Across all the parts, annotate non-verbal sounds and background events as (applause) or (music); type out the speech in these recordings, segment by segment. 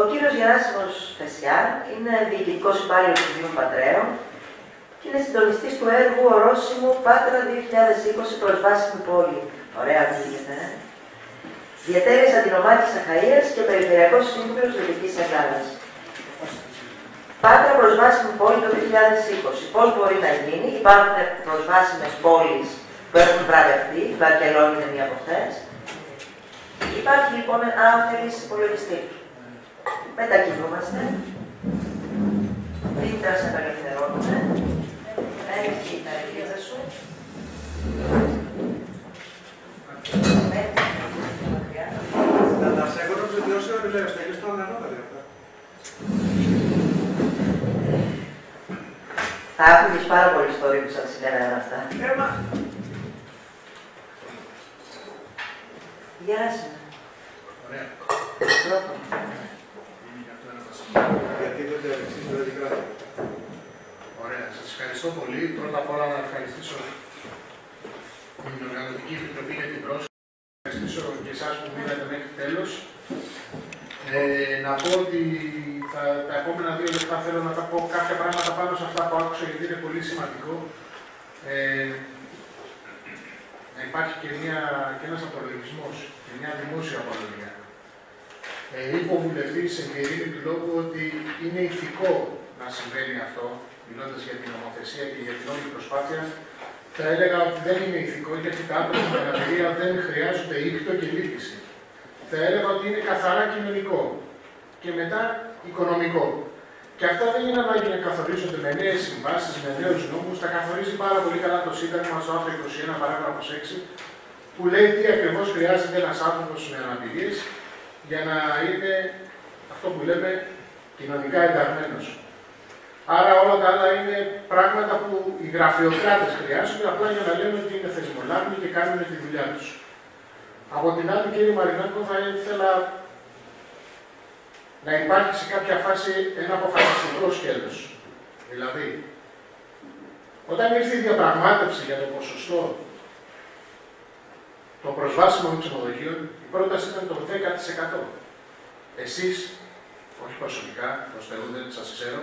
Ο κύριος Γεράσιμος Φεσιάν είναι διοικητικός υπάλληλος του Δήμου Πατρέων και είναι συντονιστής του έργου Ορόσημο Πάτρα 2020 Προσβάσιμη Πόλη. Ωραία, ακούγεται. Ε; Διατέλεσε αντινομάτη Αχαία και Περιφερειακός Σύμβουλος Δυτική Ελλάδα. Πάτρα προσβάσιμη πόλη το 2020. Πώς μπορεί να γίνει, υπάρχουν προσβάσιμες πόλεις που έχουν βραβευτεί, η Βαρκελόνη είναι μία από αυτές. Υπάρχει λοιπόν ένα θέλει υπολογιστή. Μετακινούμαστε. Δίπλα σε απελευθερώνουμε. Έχει τα αρχίδα σου. Εγώ νόμιζα ότι όσοι ώρα μιλάω στα αγγλικά ήταν ανώτερα αυτά. Θα άκουγες πάρα πολύ ιστορία που σας λέγανε αυτά. Ε, μα, Γεια σας. Ωραία. Μικρόφωνο. Είναι και αυτό ένα βασικό. γιατί δεν το έδειξες, το έδειξα. Ωραία. Σας ευχαριστώ πολύ. Πρώτα απ' όλα να ευχαριστήσω την Οργανωτική Επιτροπή για την πρόσκληση. Να ευχαριστήσω και εσάς που μείνατε μέχρι τέλος. Ε, να πω ότι θα, τα επόμενα δύο λεπτά θέλω να τα πω κάποια πράγματα πάνω σε αυτά που άκουσα γιατί είναι πολύ σημαντικό. Ε, να υπάρχει και, μια, και ένας απολογισμός και μια δημόσια απολογία. Ε, είπε ο βουλευτής σε εμπειρία του λόγου ότι είναι ηθικό να συμβαίνει αυτό, μιλώντας για την νομοθεσία και για την όλη προσπάθεια. Θα έλεγα ότι δεν είναι ηθικό γιατί τα άτομα με αναπηρία δεν χρειάζονται ήχτο και λύπηση. Θα έλεγα ότι είναι καθαρά κοινωνικό και μετά οικονομικό. Και αυτά δεν είναι ανάγκη να καθορίζονται με νέες συμβάσεις, με νέους νόμους. Τα καθορίζει πάρα πολύ καλά το Σύνταγμα στο άρθρο 21, παράγραφος 6, που λέει τι ακριβώς χρειάζεται ένας άνθρωπος με αναπηρίες για να είναι αυτό που λέμε κοινωνικά ενταγμένος. Άρα όλα τα άλλα είναι πράγματα που οι γραφειοκράτες χρειάζονται απλά για να λένε ότι είναι θεσμολάβοι και κάνουν τη δουλειά τους. Από την άλλη, κύριε Μαρινάκο, θα ήθελα να υπάρχει σε κάποια φάση ένα αποφασιστικό σκέλος. Δηλαδή, όταν ήρθε η διαπραγμάτευση για το ποσοστό των προσβάσιμων ξενοδοχείων, πρόταση ήταν το 10%. Εσείς, όχι προσωπικά, προς Θεού δεν σας ξέρω,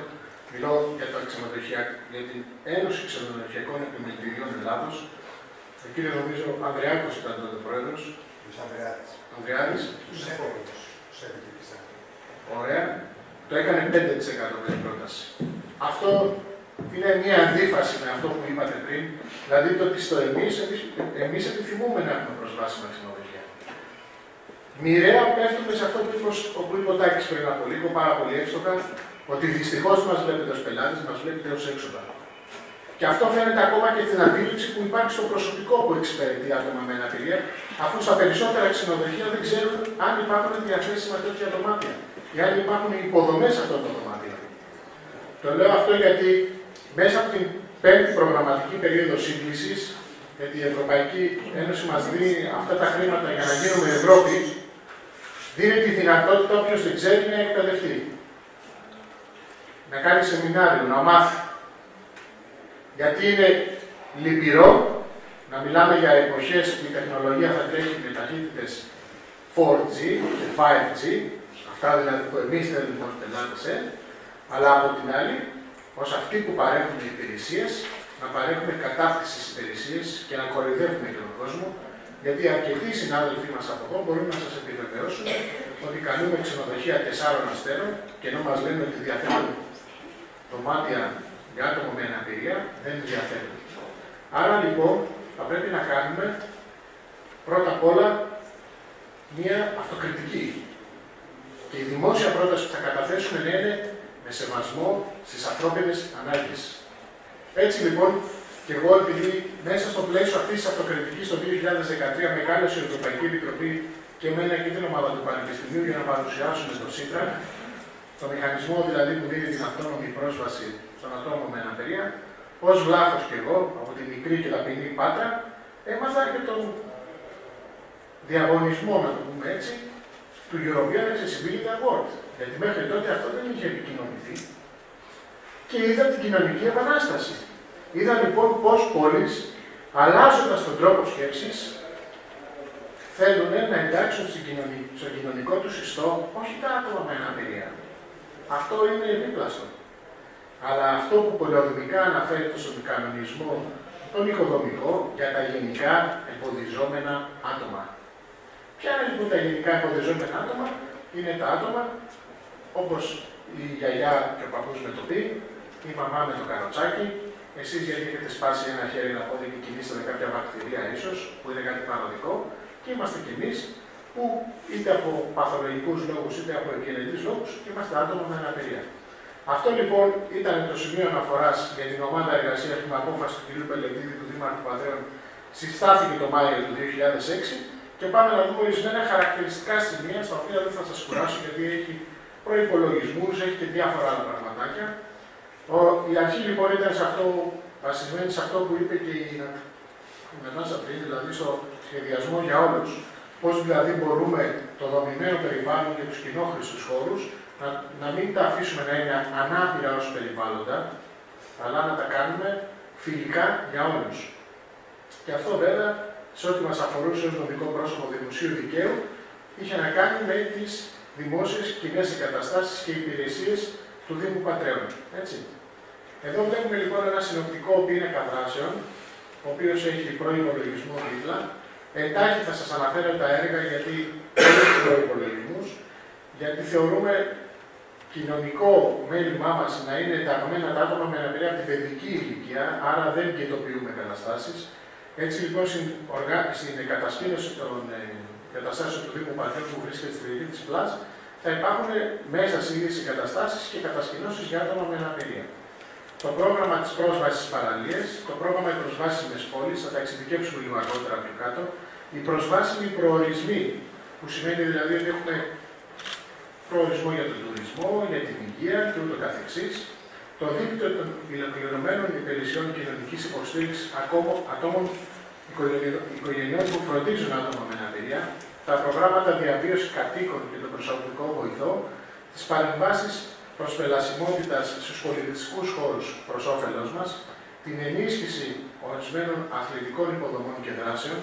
μιλώ για, το για την Ένωση Ξενοδοχειακών Επιμελητηριών Ελλάδος. Ο κύριο νομίζω Ανδρεάκος ήταν τότε πρόεδρος. Τους Ανδρεάδη. Ανδρεάδη. Τους επόμενου. Του επόμενου. Ωραία. Το έκανε 5% με την πρόταση. Αυτό είναι μια αντίφαση με αυτό που είπατε πριν, δηλαδή το ότι στο εμείς, εμείς επιθυμούμε να έχουμε προσβάσιμα ξενοδοχεία. Μοιραία πέφτουμε σε αυτό που είπε ο Κουλποτάκης πριν από λίγο, πάρα πολύ εύστοχα, ότι δυστυχώς μας βλέπετε ως πελάτες, μας βλέπετε ως έξοδα. Και αυτό φαίνεται ακόμα και την αντίληψη που υπάρχει στο προσωπικό που εξυπηρετεί άτομα με αναπηρία, αφού στα περισσότερα ξενοδοχεία δεν ξέρουν αν υπάρχουν διαθέσιμα τέτοια δωμάτια ή αν υπάρχουν υποδομές αυτών των δωμάτιων. Το λέω αυτό γιατί μέσα από την πέμπτη προγραμματική περίοδο σύγκλησης, γιατί η Ευρωπαϊκή Ένωση μας δίνει αυτά τα χρήματα για να γίνουμε Ευρώπη, δίνει τη δυνατότητα όποιος δεν ξέρει να εκπαιδευτεί. Να κάνει σεμινάριο, να μάθει. Γιατί είναι λυπηρό να μιλάμε για εποχές που η τεχνολογία θα τρέχει με ταχύτητες 4G και 5G, αυτά δηλαδή που εμείς θέλουμε ως πελάτες, ε, αλλά από την άλλη, ως αυτοί που παρέχουν υπηρεσίες, να παρέχουμε κατάφτιση υπηρεσίες και να κορυδεύουμε και τον κόσμο, γιατί αρκετοί συνάδελφοί μας από εδώ μπορούν να σας επιβεβαιώσουν ότι καλούμε ξενοδοχεία τεσσάρων αστέρων και ενώ μας λένε ότι διαθέτουν δωμάτια για άτομο με αναπηρία, δεν διαθέτουν. Άρα λοιπόν θα πρέπει να κάνουμε πρώτα απ' όλα μία αυτοκριτική. Και η δημόσια πρόταση που θα καταθέσουμε να είναι με σεβασμό στις ανθρώπινες ανάγκες. Έτσι λοιπόν, και εγώ επειδή μέσα στο πλαίσιο αυτής της αυτοκριτικής το 2013 με κάλεσε η Ευρωπαϊκή Επιτροπή και εμένα και την ομάδα του Πανεπιστημίου για να παρουσιάσουμε το ΣΥΤΡΑ, το μηχανισμό δηλαδή που δίνει την αυτόνομη πρόσβαση στον ατόμο με αναπηρία, ως βλάχο και εγώ από τη μικρή και ταπεινή πάτρα, έμαθα και τον διαγωνισμό, να το πούμε έτσι, του European Accessibility Award. Γιατί μέχρι τότε αυτό δεν είχε επικοινωνηθεί. Και είδα την κοινωνική επανάσταση. Είδα λοιπόν πώς πόλεις, αλλάζοντας τον τρόπο σκέψης, θέλουν να εντάξουν στην κοινωνι... στο κοινωνικό τους ιστό όχι τα άτομα με αναπηρία. Αυτό είναι επίπλαστο. Αλλά αυτό που πολεοδομικά αναφέρεται στον κανονισμό, τον οικοδομικό, για τα γενικά εμποδιζόμενα άτομα. Ποια είναι λοιπόν τα γενικά εμποδιζόμενα άτομα, είναι τα άτομα όπως η γιαγιά και ο παππούς με το πει, η μαμά με το καροτσάκι, εσείς γιατί έχετε σπάσει ένα χέρι, ένα πόδι και κινήσατε κάποια βακτηρία ίσως, που είναι κάτι παροδικό, και είμαστε κι εμείς που είτε από παθολογικούς λόγους είτε από ευγενετεί λόγους είμαστε άτομα με αναπηρία. Αυτό λοιπόν ήταν το σημείο αναφοράς για την ομάδα εργασίας που με απόφαση του κ. Πελετίδη του Δήμαρχου Πατρέων συστάθηκε το Μάιο του 2006 και πάμε να δούμε ορισμένα χαρακτηριστικά σημεία στα οποία δεν θα σας κουράσω γιατί έχει προπολογισμού, έχει και διάφορα άλλα πραγματάκια. Ο, η αρχή λοιπόν ήταν σε αυτό, βασισμένη σε αυτό που είπε και η, η Νατάσα πριν, δηλαδή στο σχεδιασμό για όλους. Πώς δηλαδή μπορούμε το δομημένο περιβάλλον και τους κοινόχρηστους χώρους να, να μην τα αφήσουμε να είναι ανάπηρα ως περιβάλλοντα, αλλά να τα κάνουμε φιλικά για όλους. Και αυτό βέβαια, σε ό,τι μας αφορούσε ως νομικό πρόσωπο δημοσίου δικαίου, είχε να κάνει με τις δημόσιες κοινές εγκαταστάσεις και υπηρεσίες του Δήμου Πατρέων. Έτσι. Εδώ βλέπουμε λοιπόν ένα συνοπτικό πίνακα δράσεων, ο οποίος έχει προπολογισμό δίπλα. Εντάχει θα σας αναφέρω τα έργα γιατί δεν έχει προπολογισμού, γιατί θεωρούμε κοινωνικό μέλημά μας να είναι τα αγωμένα τα άτομα με αναπηρία από την παιδική ηλικία, άρα δεν κοιτοποιούμε καταστάσει. Έτσι λοιπόν στην, οργά... στην κατασκήνωση των ε, καταστάσεων του Δήμου Πατρέων που βρίσκεται στη περιοχή της Πλά, θα υπάρχουν μέσα σε ίδιες εγκαταστάσεις και κατασκηνώσεις για άτομα με αναπηρία. Το πρόγραμμα της πρόσβασης στις παραλίες, το πρόγραμμα οι προσβάσιμες πόλεις, θα τα εξειδικεύσουμε λίγο αργότερα πιο κάτω, οι προσβάσιμοι προορισμοί, που σημαίνει δηλαδή ότι έχουμε προορισμό για τον τουρισμό, για την υγεία και ούτω καθεξής, το δίκτυο των ηλεκτρονωμένων υπηρεσιών κοινωνικής υποστήριξης ατόμων οικογενειών που φροντίζουν άτομα με αναπηρία, τα προγράμματα διαβίωσης κατοίκων και τον προσωπικό βοηθό, τις παρεμβάσεις προσπελασιμότητα στους πολιτιστικούς χώρους προς όφελός μας, την ενίσχυση ορισμένων αθλητικών υποδομών και δράσεων,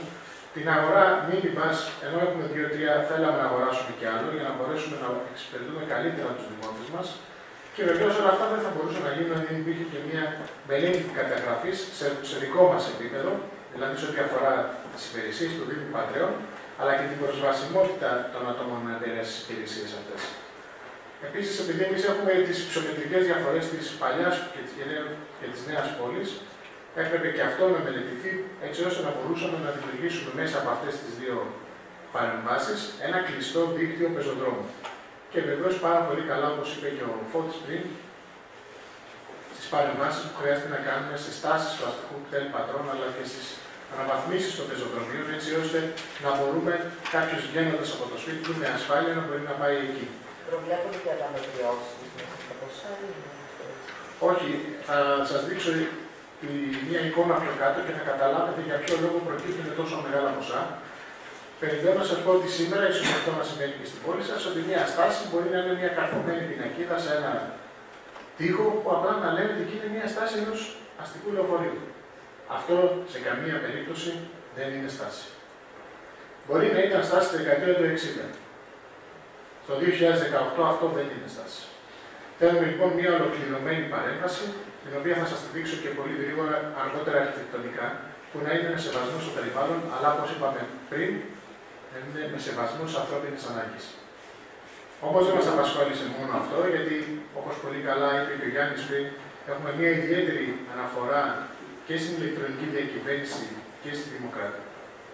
την αγορά minibus, ενώ έχουμε δύο-τρία, θέλαμε να αγοράσουμε κι άλλο για να μπορέσουμε να εξυπηρετούμε καλύτερα τους δημότες μας. Και βεβαίως όλα αυτά δεν θα μπορούσαν να γίνουν αν δεν υπήρχε και μια μελέτη καταγραφής σε, σε δικό μας επίπεδο, δηλαδή σε ό,τι αφορά τις υπηρεσίες του Δήμου Πατρέων, αλλά και την προσβασιμότητα των ατόμων με στι υπηρεσίες αυτές. Επίσης, επειδή εμείς έχουμε τις ψωμετρικές διαφορές της παλιάς και της νέας πόλης, έπρεπε και αυτό να μελετηθεί έτσι ώστε να μπορούσαμε να δημιουργήσουμε μέσα από αυτές τις δύο παρεμβάσεις ένα κλειστό δίκτυο πεζοδρόμου. Και βεβαίως πάρα πολύ καλά, όπως είπε και ο Φώτης πριν, στι παρεμβάσεις που χρειάζεται να κάνουμε σε στάσει του αστικού κτέλ πατρών αλλά και στις αναβαθμίσεις των πεζοδρομίων, έτσι ώστε να μπορούμε κάποιος βγαίνοντας από το σπίτι του με ασφάλεια να μπορεί να πάει εκεί. Προβλέπονται και αναμετριώσει μέσα στα ποσά Όχι, θα σας δείξω μια εικόνα πιο κάτω και θα καταλάβετε για ποιο λόγο προκύπτουν τόσο μεγάλα ποσά. Περιμένω να σας πω ότι σήμερα, ίσω αυτό να σημαίνει και στην πόλη σας, ότι μια στάση μπορεί να είναι μια καρφωμένη πινακίδα σε ένα τοίχο που απλά να λένε ότι είναι μια στάση ενός αστικού λεωφορείου. Αυτό σε καμία περίπτωση δεν είναι στάση. Μπορεί να ήταν στάση τη δεκαετία του 60. Το 2018 αυτό δεν είναι στάση. Θέλουμε λοιπόν μια ολοκληρωμένη παρέμβαση, την οποία θα σας τη δείξω και πολύ γρήγορα αργότερα αρχιτεκτονικά, που να είναι με σεβασμό στο περιβάλλον, αλλά όπως είπαμε πριν, να είναι με σεβασμό στι ανθρώπινες ανάγκες. Όμως δεν μας απασχόλησε μόνο αυτό, γιατί όπως πολύ καλά είπε και ο Γιάννης πριν, έχουμε μια ιδιαίτερη αναφορά και στην ηλεκτρονική διακυβέρνηση και στη δημοκρατία,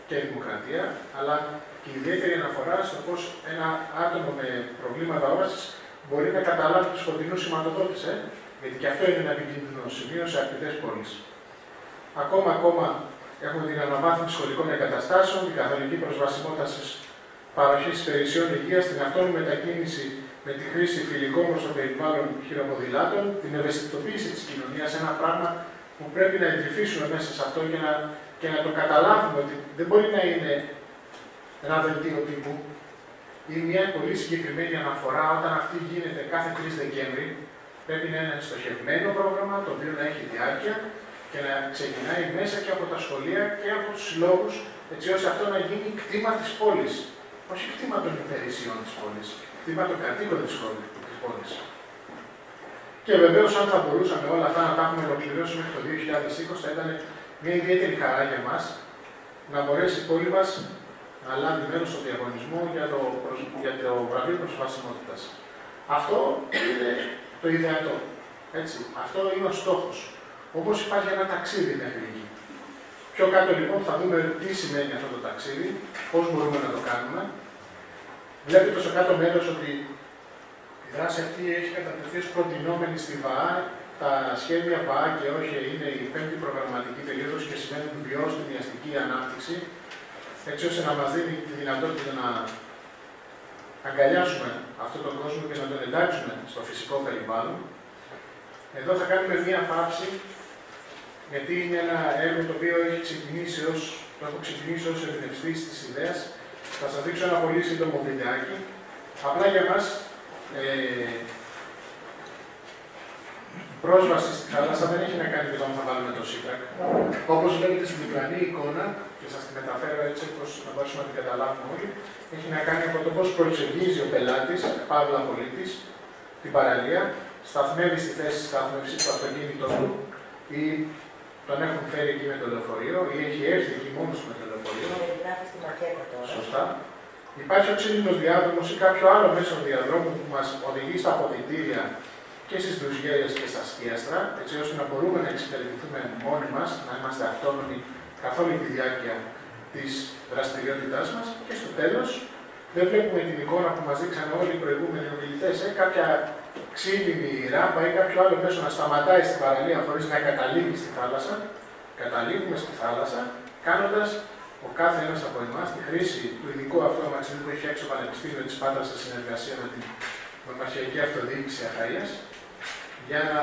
και δημοκρατία αλλά και ιδιαίτερη αναφορά στο πώς ένα άτομο με προβλήματα όρασης μπορεί να καταλάβει τους σκοτεινού σηματοδότες. Ε; Γιατί και αυτό είναι ένα επικίνδυνο σημείο σε αρκετές πόλεις. Ακόμα, ακόμα έχουμε την αναβάθμιση σχολικών εγκαταστάσεων, την καθολική προσβασιμότητα στις παροχές υπηρεσιών υγείας, την αυτόνομη μετακίνηση με τη χρήση φιλικών προ το περιβάλλον χειροποδηλάτων, την ευαισθητοποίηση της κοινωνίας, ένα πράγμα που πρέπει να εντρυφήσουμε μέσα σε αυτό και να, και να το καταλάβουμε ότι δεν μπορεί να είναι ένα δελτίο τύπου ή μια πολύ συγκεκριμένη αναφορά όταν αυτή γίνεται κάθε 3 Δεκέμβρη. Πρέπει να είναι ένα στοχευμένο πρόγραμμα το οποίο να έχει διάρκεια και να ξεκινάει μέσα και από τα σχολεία και από τους συλλόγους έτσι ώστε αυτό να γίνει κτήμα της πόλης. Όχι κτήμα των υπηρεσιών της πόλης, κτήμα των κατοίκων της πόλης. Και βεβαίως, αν θα μπορούσαμε όλα αυτά να τα έχουμε ολοκληρώσει μέχρι το 2020, θα ήταν μια ιδιαίτερη χαρά για μας να μπορέσει η πόλη μας να λάβει μέρος στο διαγωνισμό για το, για το βραβείο προσβασιμότητας. Αυτό είναι το ιδεατό. Έτσι. Αυτό είναι ο στόχος. Όπως υπάρχει ένα ταξίδι μέχρι εκεί. Πιο κάτω λοιπόν θα δούμε τι σημαίνει αυτό το ταξίδι, πώς μπορούμε να το κάνουμε. Βλέπετε στο κάτω μέρος ότι η δράση αυτή έχει κατατεθεί ως προτινόμενη στη ΒΑΑ. Τα σχέδια ΒΑΑ και όχι είναι η πέμπτη προγραμματική περίοδος και σημαίνουν βιώσιμη αστική ανάπτυξη, έτσι ώστε να μας δίνει τη δυνατότητα να αγκαλιάσουμε αυτόν τον κόσμο και να τον εντάξουμε στο φυσικό περιβάλλον. Εδώ θα κάνουμε μία πάυση, γιατί είναι ένα έργο το οποίο έχει ξεκινήσει ως, το έχω ξεκινήσει ως εμπνευστής της ιδέας. Θα σας δείξω ένα πολύ σύντομο βιντεάκι. Απλά για μας, ε, πρόσβαση στη θάλασσα δεν έχει να κάνει με το αν θα βάλουμε το ΣΥΤΡΑΚ. Όπως βλέπετε στην διπλανή εικόνα, και σας τη μεταφέρω έτσι όπως να μπορέσουμε να την καταλάβουμε όλοι, έχει να κάνει από το πώς προσεγγίζει ο πελάτης, παύλα πολίτης, την παραλία, σταθμεύει στη θέση στάθμευσης του αυτοκίνητό του ή τον έχουν φέρει εκεί με το λεωφορείο ή έχει έρθει εκεί μόνος με το λεωφορείο. Σωστά. Υπάρχει ο ξύλινο διάδρομος ή κάποιο άλλο μέσο διαδρόμου που μας οδηγεί στα αποδητήρια και στις ντουζιέρε και στα σκίαστρα, έτσι ώστε να μπορούμε να εξυπηρετηθούμε μόνοι μας, να είμαστε αυτόνομοι καθ' όλη τη διάρκεια της δραστηριότητάς μας. Και στο τέλος, δεν βλέπουμε την εικόνα που μας δείξαν όλοι οι προηγούμενοι ομιλητές, ε, κάποια ξύλινη ράμπα ή κάποιο άλλο μέσο να σταματάει στην παραλία χωρίς να καταλήγει στη θάλασσα. Καταλήγουμε στη θάλασσα, κάνοντας ο κάθε ένας από εμάς τη χρήση του ειδικού αυτού αμαξιού που έχει φτιάξει το Πανεπιστήμιο της Πάτρας σε συνεργασία με την Μοναχιακή Αυτοδιοίκηση Αχαία, για να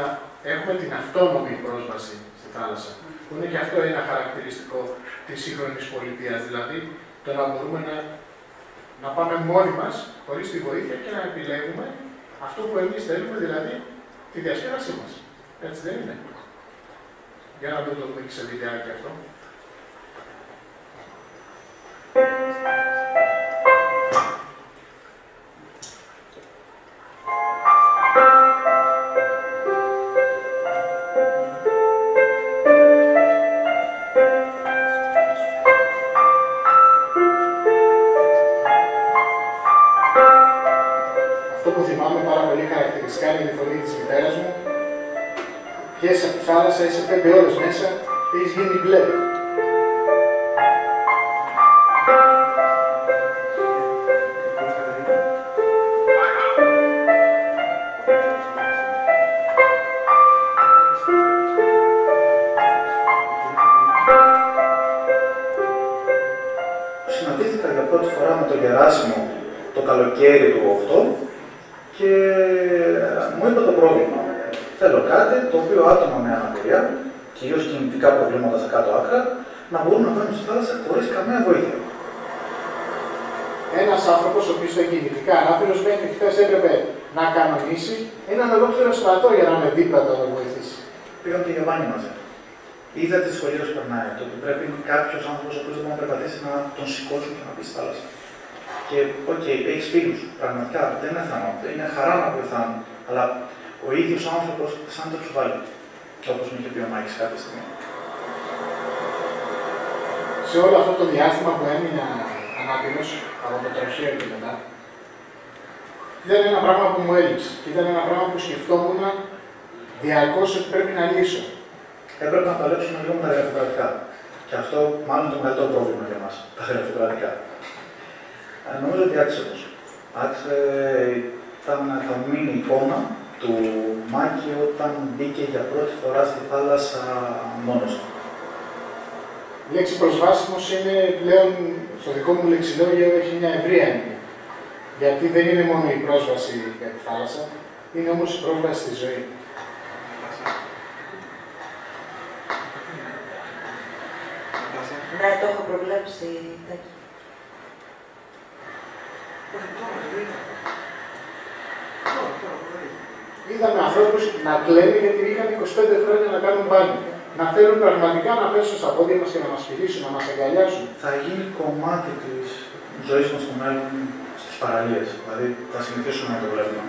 έχουμε την αυτόνομη πρόσβαση στη θάλασσα. Που είναι και αυτό ένα χαρακτηριστικό της σύγχρονης πολιτείας. Δηλαδή, το να μπορούμε να, να πάμε μόνοι μας, χωρίς τη βοήθεια και να επιλέγουμε αυτό που εμείς θέλουμε, δηλαδή τη διασκέδασή μας. Έτσι δεν είναι. Για να το δούμε και σε βιντεάκι αυτό. Αυτό που θυμάμαι πάρα πολύ χαρακτηριστικά είναι η φωνή της μητέρας μου. Πιέσαι από τη θάλασσα, είσαι πέντε ώρες μέσα, έχεις γίνει μπλε. Είδα τι σχολείο που περνάει. Το ότι πρέπει κάποιος άνθρωπος ο οποίος δεν μπορεί να περπατήσει να τον σηκώσουν και να μπει στη θάλασσα. Και, ok, okay, έχεις φίλους. Πραγματικά δεν είναι θέμα. Είναι χαρά να βοηθάνε. Αλλά ο ίδιος άνθρωπος σαν το τσουβάλι. Όπως μου είχε πει ο Μάικς κάποια στιγμή. Σε όλο αυτό το διάστημα που έμεινα ανάπηρος από το τροχαίο και μετά, ήταν ένα πράγμα που μου έλειψε. Ήταν ένα πράγμα που σκεφτόμουν διαρκώς ότι πρέπει να λύσω. Έπρεπε να παλέψουμε λίγο με τα γραφειοκρατικά. Και αυτό μάλλον το μεγαλύτερο πρόβλημα για μας, τα γραφειοκρατικά. Ε, νομίζω ότι άξιζε όμως. Άξιζε, ήταν θα μείνει η εικόνα του Μάκη όταν μπήκε για πρώτη φορά στη θάλασσα μόνος του. Η λέξη προσβάσιμος είναι πλέον στο δικό μου λεξιλόγιο έχει μια ευρία έννοια. Γιατί δεν είναι μόνο η πρόσβαση για τη θάλασσα, είναι όμως η πρόσβαση στη ζωή. Ναι, το έχω προβλέψει. τέτοιο. Είδαμε ανθρώπους να κλαίνουν γιατί είχαν 25 χρόνια να κάνουν μπάνιο. να θέλουν πραγματικά να πέσουν στα πόδια μας και να μας φιλήσουν, να μας αγκαλιάσουν. Θα γίνει κομμάτι της ζωής μας στο μέλλον στις παραλίες. Δηλαδή θα συνηθίσουμε να το βλέπουμε.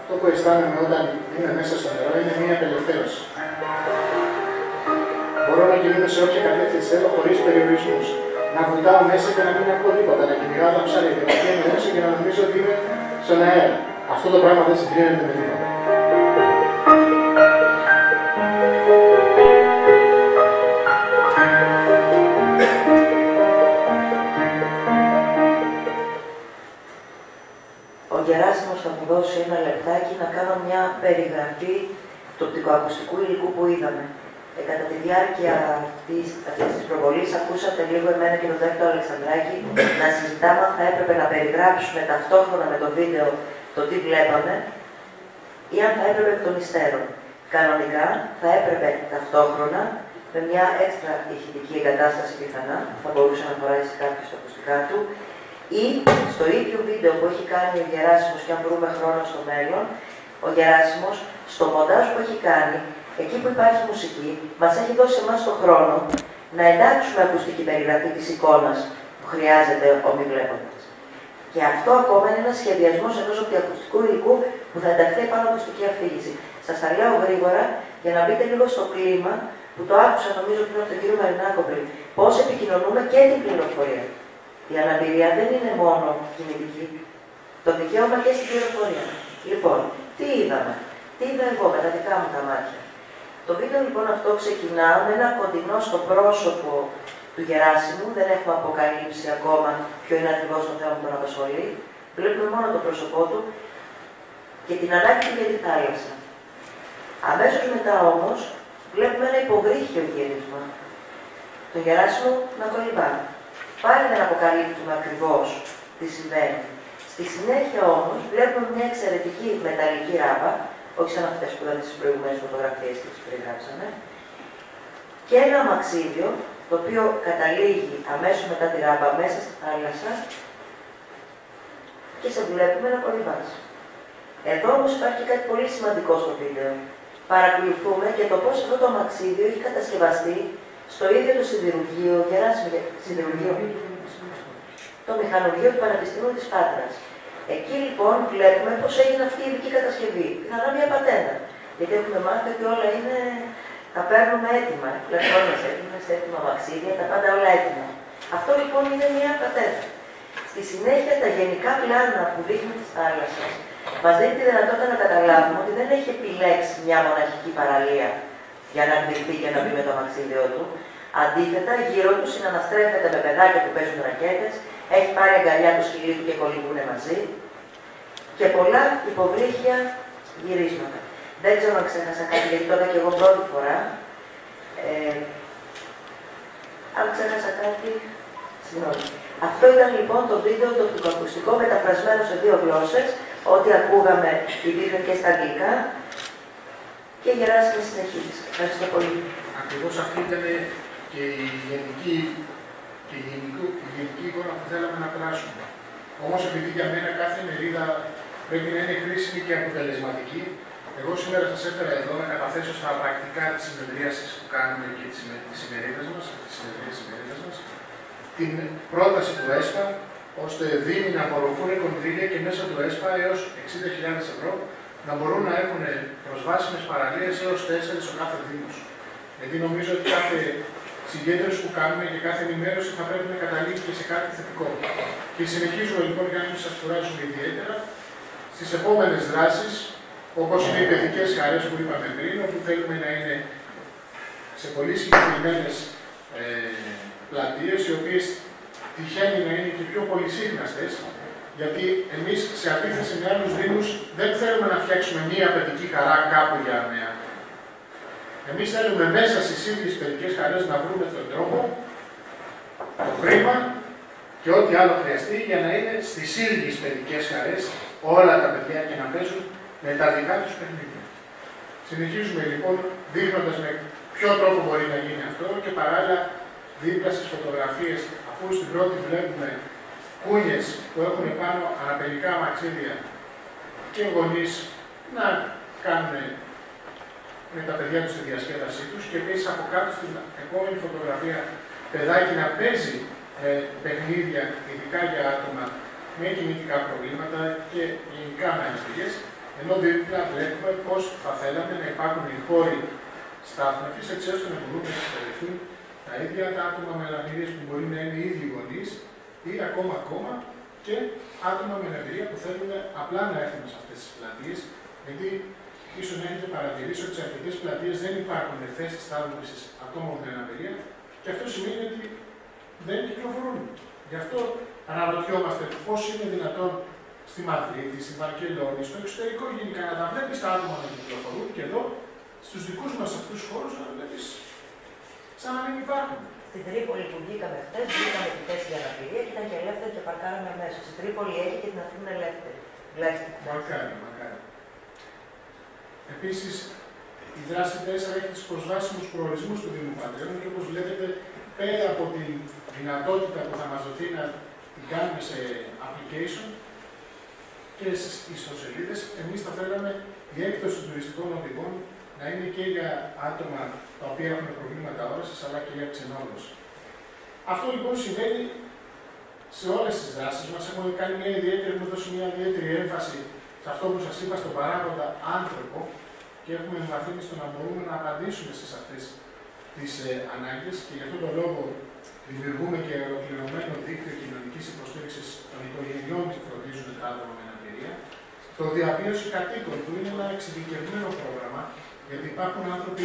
Αυτό που αισθάνομαι όταν είμαι μέσα στο νερό είναι μια απελευθέρωση. Μπορώ να κινούμαι σε όποια κατεύθυνση θέλω χωρίς περιορισμούς. Να βουτάω μέσα και να μην ακούω τίποτα. Να κυνηγάω τα ψάρια και να βγαίνω μέσα και να νομίζω ότι είμαι στον αέρα. Αυτό το πράγμα δεν συγκρίνεται με τίποτα. Ο Γεράσιμος θα μου δώσει ένα λεπτάκι να κάνω μια περιγραφή του οπτικοακουστικού υλικού που είδαμε. Ε, κατά τη διάρκεια της, αυτής της προβολής ακούσατε λίγο εμένα και τον Δέκτο Αλεξανδράκη να συζητάμε αν θα έπρεπε να περιγράψουμε ταυτόχρονα με το βίντεο το τι βλέπαμε ή αν θα έπρεπε εκ των υστέρων. Κανονικά θα έπρεπε ταυτόχρονα με μια έξτρα ηχητική εγκατάσταση πιθανά, που θα μπορούσε να φοράσει κάποιος στα ακουστικά του, ή στο ίδιο βίντεο που έχει κάνει ο Γεράσιμος και αν βρούμε χρόνο στο μέλλον, ο Γεράσιμος στο μοντάζ που έχει κάνει, εκεί που υπάρχει μουσική, μας έχει δώσει εμάς τον χρόνο να εντάξουμε ακουστική περιγραφή της εικόνας που χρειάζεται ο μη βλέποντας. Και αυτό ακόμα είναι ένας σχεδιασμός ενός οπτικοακουστικού υλικού που θα ενταχθεί πάνω από ακουστική αφήγηση. Σας τα λέω γρήγορα για να μπείτε λίγο στο κλίμα που το άκουσα νομίζω πριν από τον κύριο Μαρινάκο πριν. Πώς επικοινωνούμε και την πληροφορία. Η αναπηρία δεν είναι μόνο κινητική. Το δικαίωμα και στην πληροφορία. Λοιπόν, τι είδαμε. Τι είδα εγώ με τα δικά μου τα μάτια. Το βίντεο λοιπόν αυτό ξεκινά με ένα κοντινό στο πρόσωπο του Γεράσιμου. Δεν έχουμε αποκαλύψει ακόμα ποιο είναι ακριβώς το θέμα που τον απασχολεί. Βλέπουμε μόνο το πρόσωπό του και την ανάγκη του για τη θάλασσα. Αμέσως μετά όμως βλέπουμε ένα υποβρύχιο γύρισμα. Το Γεράσιμο να κολυμπά. Πάλι δεν αποκαλύπτουμε ακριβώς τι συμβαίνει. Στη συνέχεια όμως βλέπουμε μια εξαιρετική μεταλλική ράβα, όχι σαν αυτές που είδαμε στι προηγούμενες φωτογραφίες και τις περιγράψαμε, και ένα αμαξίδιο το οποίο καταλήγει αμέσως μετά τη ράμπα μέσα στη θάλασσα και σε βλέπουμε να κολυμπάς. Εδώ όμως υπάρχει κάτι πολύ σημαντικό στο βίντεο. Παρακολουθούμε και το πώς αυτό το αμαξίδιο έχει κατασκευαστεί στο ίδιο το σιδηρουργείο, γεράσιμο σιδηρουργείο, το μηχανουργείο του Πανεπιστημίου της Πάτρας. Εκεί λοιπόν βλέπουμε πώς έγινε αυτή η ειδική κατασκευή. Πιθανά μια πατένα. Γιατί έχουμε μάθει ότι όλα είναι. Τα παίρνουμε έτοιμα. Πλατφόρμε έτοιμε, έτοιμα μαξίδια, τα πάντα όλα έτοιμα. Αυτό λοιπόν είναι μια πατένα. Στη συνέχεια τα γενικά πλάνα που δείχνει τη θάλασσα μας δίνει τη δυνατότητα να καταλάβουμε ότι δεν έχει επιλέξει μια μοναχική παραλία για να κρυφτεί και να μπει με το μαξίδιό του. Αντίθετα, γύρω τους συναναστρέφεται με παιδάκια που παίζουν ρακέτες, έχει πάρει αγκαλιά του σκυλί του και κολυμπούν μαζί και πολλά υποβρύχια γυρίσματα. Δεν ξέρω αν ξέχασα κάτι, γιατί τώρα και εγώ πρώτη φορά. Ε, αν ξέχασα κάτι, συγγνώμη. Αυτό ήταν λοιπόν το βίντεο το οπτικοακουστικό μεταφρασμένο σε δύο γλώσσες. Ό,τι ακούγαμε υπήρχε και στα αγγλικά και γεράσαμε συνεχίζει. Ευχαριστώ πολύ. Ακριβώς αυτή ήταν και η γενική, και η γενική, η γενική εικόνα που θέλαμε να περάσουμε. Όμως επειδή για μένα κάθε μερίδα πρέπει να είναι χρήσιμη και αποτελεσματική, εγώ σήμερα σας έφερα εδώ να καταθέσω στα πρακτικά της συνεδρίασης που κάνουμε και της ημερίδας μας, της συνεδρίας μας, την πρόταση του ΕΣΠΑ, ώστε δίνει να απορροφούν κονδύλια και μέσα του ΕΣΠΑ έως 60.000 ευρώ να μπορούν να έχουν προσβάσιμες παραλίες έως 4 στο κάθε Δήμος. Γιατί νομίζω ότι κάθε συγκέντρωση που κάνουμε και κάθε ενημέρωση θα πρέπει να καταλήξει και σε κάτι θετικό. Και συνεχίζουμε λοιπόν για να μην σας κουράζουμε ιδιαίτερα στις επόμενες δράσεις, όπως είναι οι παιδικές χαρές που είπαμε πριν, όπου θέλουμε να είναι σε πολύ συγκεκριμένες ε, πλατείες, οι οποίες τυχαίνει να είναι και πιο πολυσύχναστες, γιατί εμείς σε αντίθεση με άλλους Δήμους δεν θέλουμε να φτιάξουμε μία παιδική χαρά κάπου για νέα. Εμείς θέλουμε μέσα στις ίδιες παιδικές χαρές να βρούμε τον τρόπο, το χρήμα και ό,τι άλλο χρειαστεί για να είναι στις ίδιες παιδικές χαρές όλα τα παιδιά και να παίζουν με τα δικά τους παιχνίδια. Συνεχίζουμε λοιπόν δείχνοντας με ποιο τρόπο μπορεί να γίνει αυτό και παράλληλα δίπλα στις φωτογραφίες, αφού στην πρώτη βλέπουμε κούνιες που έχουν πάνω αναπηρικά μαξίδια και γονείς να κάνουν με τα παιδιά τους στη διασκέδασή τους και επίσης από κάτω στην επόμενη φωτογραφία παιδάκι να παίζει ε, παιχνίδια, ειδικά για άτομα με κινητικά προβλήματα και γενικά με ανησυχίε, ενώ δίπλα βλέπουμε πώς θα θέλαμε να υπάρχουν οι χώροι στάθμευσης έτσι ώστε να μπορούν να εξυπηρετούν τα ίδια τα άτομα με αναπηρίε που μπορεί να είναι οι ίδιοι γονείς ή ακόμα ακόμα και άτομα με αναπηρία που θέλουν απλά να έρθουν σε αυτές τις πλατείες, γιατί ίσως να έχετε παρατηρήσει ότι σε αρκετές πλατείες δεν υπάρχουν θέσει στάθμευση ατόμων με αναπηρία και αυτό σημαίνει ότι δεν κυκλοφορούν. Γι' αυτό αναρωτιόμαστε πώς είναι δυνατόν στη Μαδρίτη, στη Βαρκελόνη, στο εξωτερικό γενικά να τα βλέπεις τα άτομα να κυκλοφορούν και εδώ στους δικούς μας αυτούς του χώρους να βλέπεις σαν να μην υπάρχουν. Στην Τρίπολη που βγήκαμε χτε, βγήκαμε τη θέση για αναπηρία και ήταν και ελεύθερη και παρκάραμε αμέσως. Στην Τρίπολη έχει και την αφήνουν ελεύθερη. Τουλάχιστον. Μακάρι, μακάρι. Επίσης, η δράση 4 έχει του προσβάσιμους προορισμούς του Δήμου Πατρέων και όπως βλέπετε, πέρα από τη δυνατότητα που θα μας δοθεί να την κάνουμε σε application και στις ιστοσελίδες, εμείς θα θέλαμε η έκδοση των τουριστικών οδηγών να είναι και για άτομα τα οποία έχουν προβλήματα όρασης αλλά και για ξενόγλωση. Αυτό λοιπόν συμβαίνει σε όλες τις δράσεις μας. Έχουμε κάνει μια ιδιαίτερη, έχουμε δώσει μια ιδιαίτερη έμφαση σε αυτό που σας είπα στον παράγοντα άνθρωπο και έχουμε εμβαθύνει στο να μπορούμε να απαντήσουμε σε αυτές τις ε, ανάγκες και γι' αυτόν τον λόγο δημιουργούμε και ολοκληρωμένο δίκτυο κοινωνικής υποστήριξης των οικογενειών που φροντίζουν τα άτομα με αναπηρία. Το διαβίωση κατοίκων του είναι ένα εξειδικευμένο πρόγραμμα γιατί υπάρχουν άνθρωποι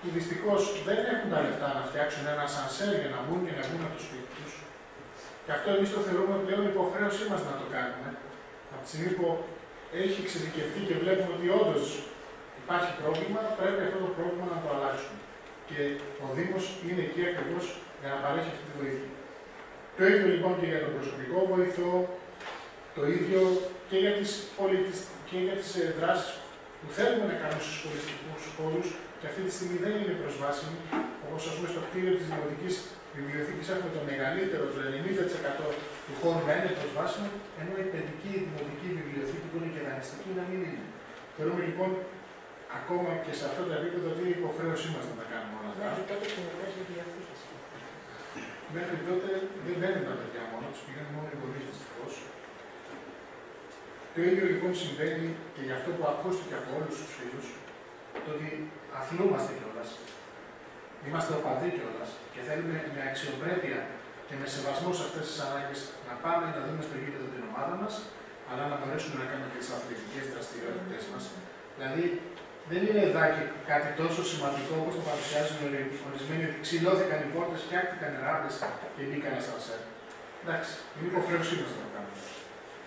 που δυστυχώς δεν έχουν τα λεφτά να φτιάξουν ένα σανσέρ για να μπουν και να βγουν από το σπίτι τους. Και αυτό εμείς το θεωρούμε πλέον υποχρέωσή μας να το κάνουμε. Από τη στιγμή που έχει εξειδικευτεί και βλέπουμε ότι όντως υπάρχει πρόβλημα, πρέπει αυτό το πρόβλημα να το αλλάξουμε. Και ο Δήμος είναι εκεί ακριβώς για να παρέχει αυτή τη βοήθεια. Το ίδιο λοιπόν και για τον προσωπικό βοηθό, το ίδιο και για τις, πολιτισ... και για τις ε, δράσεις που θέλουμε να κάνουμε στους πολιτιστικούς χώρους και αυτή τη στιγμή δεν είναι προσβάσιμη, όπως ας πούμε στο κτίριο της Δημοτικής Βιβλιοθήκης έχουμε το μεγαλύτερο, το 90% του χώρου να είναι προσβάσιμο, ενώ η παιδική δημοτική βιβλιοθήκη που είναι και δανειστική να μην είναι. Θεωρούμε λοιπόν ακόμα και σε αυτό το επίπεδο ότι είναι υποχρέωσή μας να τα κάνουμε όλα αυτά. Μέχρι τότε κινητέ βιβλιοθήκε. Μέχρι τότε δεν μπαίνουν τα παιδιά μόνο, τους πηγαίνουν μόνο οι γονείς δυστυχώς. Το ίδιο λοιπόν συμβαίνει και για αυτό που ακούστηκε από όλους τους φίλους, το ότι αθλούμαστε κιόλας. Είμαστε οπαδοί κιόλας και θέλουμε με αξιοπρέπεια και με σεβασμό σε αυτές τις ανάγκες να πάμε να δούμε στο γήπεδο την ομάδα μας, αλλά να μπορέσουμε να κάνουμε και τις αθλητικές δραστηριότητες μας. Δηλαδή, δεν είναι εδάκι κάτι τόσο σημαντικό όπως το παρουσιάζουν ορισμένοι ότι ξυλώθηκαν οι πόρτες, φτιάχτηκαν ράπτε και μπήκαν στα σερ. Εντάξει, είναι υποχρέωσή μας να το κάνουμε.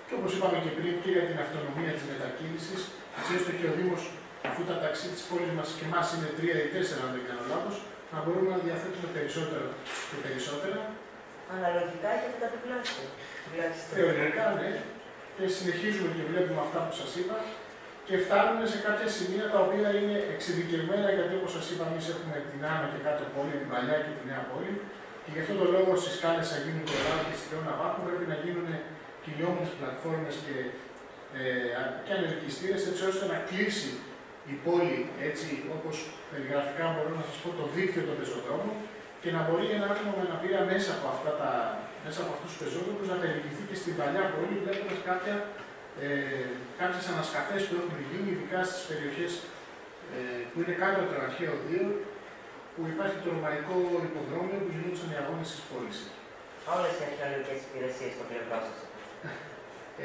Και όπως είπαμε και πριν, και για την αυτονομία της μετακίνησης, έτσι ώστε και ο Δήμος, αφού τα ταξί της πόλης μας και εμά είναι τρία ή τέσσερα, αν δεν κάνω λάθος, να μπορούμε να διαθέτουμε περισσότερο και περισσότερα. Αναλογικά έχετε τα διπλάσια. Τουλάχιστον. Θεωρητικά, ναι. Και συνεχίζουμε και βλέπουμε αυτά που σας είπα και φτάνουμε σε κάποια σημεία τα οποία είναι εξειδικευμένα γιατί όπως σας είπα, εμείς έχουμε την Άνω και κάτω πόλη, την παλιά και τη νέα πόλη. Και γι' αυτό το λόγο στις σκάλε θα γίνουν κορδά και στη Θεώνα Βάθμου πρέπει να γίνουν κυλιόμενε πλατφόρμες και, ε, και ανελκυστήρε έτσι ώστε να κλείσει η πόλη έτσι όπως περιγραφικά μπορώ να σας πω το δίκτυο των πεζοδρόμων και να μπορεί ένα άτομο με αναπηρία μέσα από, αυτά τα, μέσα από αυτούς τους πεζόδρομου να περιηγηθεί και στην παλιά πόλη βλέποντας κάποια ε, κάποιες ανασκαφές που έχουν γίνει, ειδικά στις περιοχές ε, που είναι κάτω από το αρχαίο οδείο, που υπάρχει το ρωμαϊκό υποδρόμιο που γινόντουσαν οι αγώνες της πόλης. Όλες οι αρχαιολογικές υπηρεσίες στο πλευρό σας.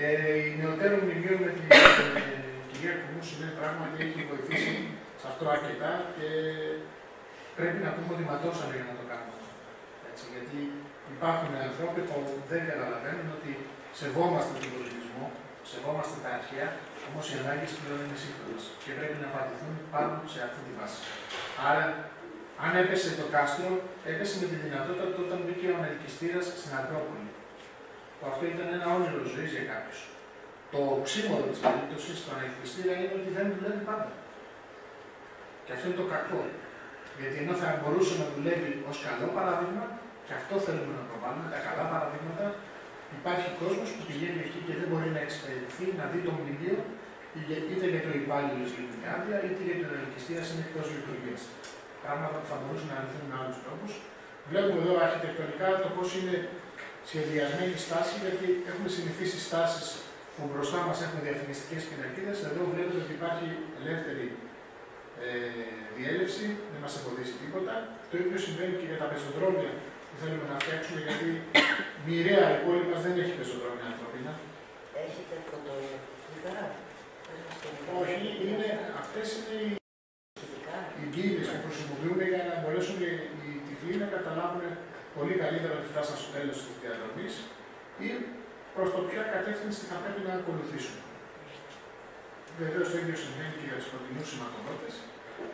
Ε, η νεωτέρω μνημείο με την ε, κυρία Κουμούσου είναι πράγματι έχει βοηθήσει σε αυτό αρκετά και πρέπει να πούμε ότι ματώσαμε για να το κάνουμε αυτό. Έτσι, γιατί υπάρχουν ανθρώποι που δεν καταλαβαίνουν ότι σεβόμαστε τον πολιτισμό, σεβόμαστε τα αρχαία, όμως οι ανάγκες πλέον είναι σύγχρονες και πρέπει να απαντηθούν πάνω σε αυτή τη βάση. Άρα, αν έπεσε το κάστρο, έπεσε με τη δυνατότητα του όταν μπήκε ο ανελκυστήρα στην Ακρόπολη. Που αυτό ήταν ένα όνειρο ζωής για κάποιους. Το οξύμορο της περίπτωσης του ανελκυστήρα είναι ότι δεν δουλεύει πάντα. Και αυτό είναι το κακό. Γιατί ενώ θα μπορούσε να δουλεύει ως καλό παράδειγμα, και αυτό θέλουμε να προβάλλουμε, τα καλά παραδείγματα, υπάρχει κόσμος που πηγαίνει εκεί και δεν μπορεί να εξυπηρετηθεί, να δει το μνημείο είτε για το υπάλληλο για την άδεια, είτε για την ελκυστία είναι εκτό λειτουργίας. Πράγματα που θα μπορούσαν να λυθούν με άλλους τρόπους. Βλέπουμε εδώ αρχιτεκτονικά το πώς είναι σχεδιασμένη η στάση, γιατί έχουμε συνηθίσει στάσεις που μπροστά μας έχουν διαφημιστικές πινακίδες. Εδώ βλέπετε ότι υπάρχει ελεύθερη ε, διέλευση, δεν μας εμποδίζει τίποτα. Το ίδιο συμβαίνει και για τα πεζοδρόμια που θέλουμε να φτιάξουμε, γιατί μοιραία η πόλη μας δεν έχει πεζοδρόμια ανθρώπινα. Έχετε φωτοελεκτρικά. Όχι, είναι, αυτές είναι οι, Φυσικά. οι γκίλες που χρησιμοποιούμε για να μπορέσουν οι, οι τυφλοί να καταλάβουν πολύ καλύτερα ότι φτάσαν στο τέλος της διαδρομής ή προς το ποια κατεύθυνση θα πρέπει να ακολουθήσουν. Βεβαίως το ίδιο συμβαίνει και για τους κοντινούς σηματοδότες,